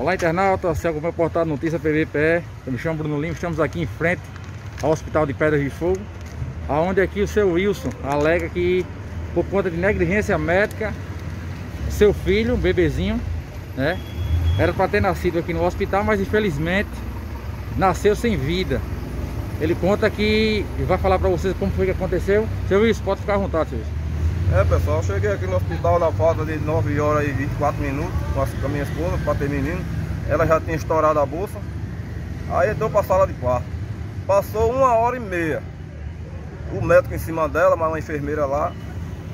Olá internauta, você acompanha o portal Notícia PVPE Eu me chamo Bruno Lima, estamos aqui em frente ao Hospital de Pedras de Fogo Onde aqui o seu Wilson alega que por conta de negligência médica Seu filho, um bebezinho, né Era para ter nascido aqui no hospital, mas infelizmente Nasceu sem vida. Ele conta que vai falar para vocês como foi que aconteceu. Seu Wilson, pode ficar à vontade, seu Wilson é pessoal, cheguei aqui no hospital na falta de 9 horas e 24 minutos com a minha esposa para ter menino. Ela já tinha estourado a bolsa. Aí entrou para a sala de quarto. Passou uma hora e meia. O médico em cima dela, mas uma enfermeira lá.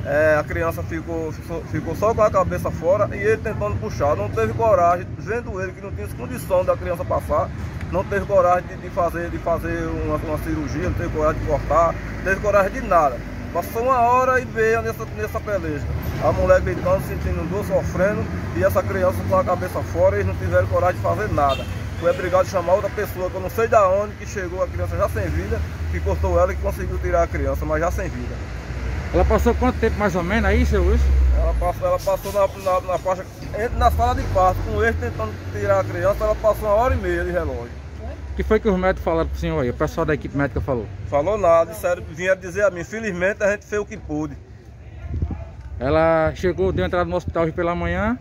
É, a criança ficou, ficou só com a cabeça fora e ele tentando puxar. Não teve coragem, vendo ele que não tinha condição da criança passar, não teve coragem de, de fazer, de fazer uma, uma cirurgia, não teve coragem de cortar, não teve coragem de nada. Passou uma hora e meia nessa, nessa peleja. A mulher gritando, sentindo dor, sofrendo, e essa criança com a cabeça fora, eles não tiveram coragem de fazer nada. Foi obrigado a chamar outra pessoa, que eu não sei da onde, que chegou a criança já sem vida, que cortou ela e conseguiu tirar a criança, mas já sem vida. Ela passou quanto tempo mais ou menos aí, seu Wilson? Ela passou, ela passou na, na, na faixa, na sala de parto, com ele tentando tirar a criança, ela passou uma hora e meia de relógio. O que foi que os médicos falaram pro senhor aí? O pessoal da equipe médica falou? Falou nada, disseram, vinha dizer a mim, infelizmente a gente fez o que pôde. Ela chegou, deu entrada no hospital hoje pela manhã,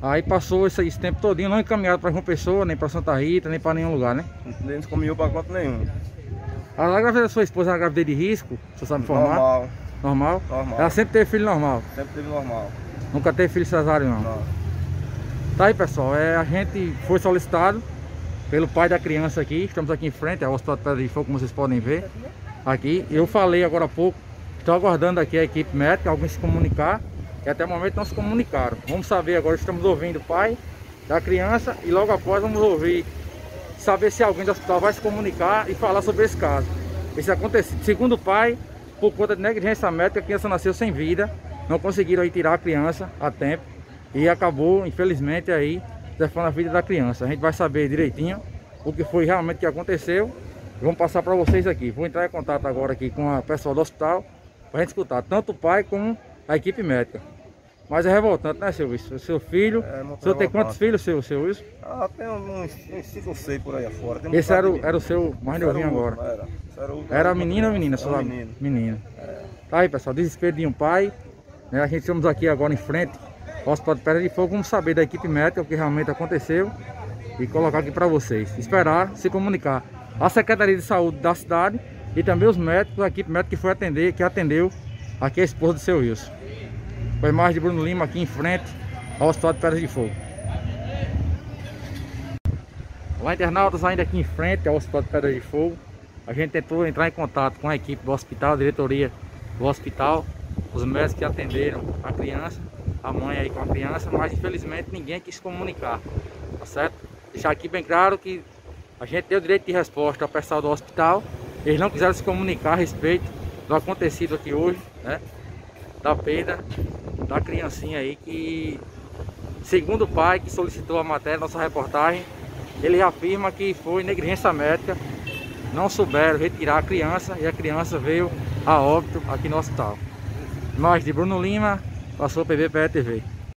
aí passou esse, esse tempo todinho, não encaminhado para João Pessoa, nem para Santa Rita, nem para nenhum lugar, né? Nem encaminhou para canto nenhum. A gravidez da sua esposa é uma gravidez de risco, você sabe informar? Normal. Normal? Normal. Ela sempre teve filho normal? Sempre teve normal. Nunca teve filho cesárea não? Não. Tá aí pessoal, é, a gente foi solicitado pelo pai da criança aqui. Estamos aqui em frente ao Hospital de Pedra de Fogo, como vocês podem ver. Aqui, eu falei agora há pouco, estou aguardando aqui a equipe médica, alguns se comunicar, e até o momento não se comunicaram. Vamos saber agora, estamos ouvindo o pai da criança e logo após vamos ouvir, saber se alguém do hospital vai se comunicar e falar sobre esse caso. Esse acontecido, segundo o pai, por conta de negligência médica, a criança nasceu sem vida, não conseguiram aí tirar a criança a tempo e acabou, infelizmente, aí telefone a vida da criança. A gente vai saber direitinho o que foi realmente que aconteceu. Vamos passar para vocês aqui. Vou entrar em contato agora aqui com a pessoal do hospital para a gente escutar tanto o pai como a equipe médica. Mas é revoltante, né, seu Wilson? Seu filho. É, o senhor tem quantos filhos, seu, seu Wilson? Ah, tem uns 5 ou 6 por aí afora. Tem Esse era o, era o seu mais novinho agora? Era. Era, o, era menino ou menina? Era menino. Menino. É. Tá aí, pessoal. Desespero de um pai. Né? A gente estamos aqui agora em frente Hospital de Pedra de Fogo, vamos saber da equipe médica o que realmente aconteceu e colocar aqui para vocês. Esperar se comunicar a Secretaria de Saúde da cidade e também os médicos, a equipe médica que foi atender, que atendeu aqui a esposa do seu Wilson. Foi mais de Bruno Lima aqui em frente ao Hospital de Pedra de Fogo. Olá internautas, ainda aqui em frente ao Hospital de Pedra de Fogo. A gente tentou entrar em contato com a equipe do hospital, a diretoria do hospital, os médicos que atenderam a criança a mãe aí com a criança, mas infelizmente ninguém quis comunicar, tá certo? Deixar aqui bem claro que a gente deu direito de resposta ao pessoal do hospital, eles não quiseram se comunicar a respeito do acontecido aqui hoje, né? Da perda da criancinha aí que, segundo o pai que solicitou a matéria, nossa reportagem, ele afirma que foi negligência médica, não souberam retirar a criança e a criança veio a óbito aqui no hospital. Mas de Bruno Lima, Passou PVPE TV.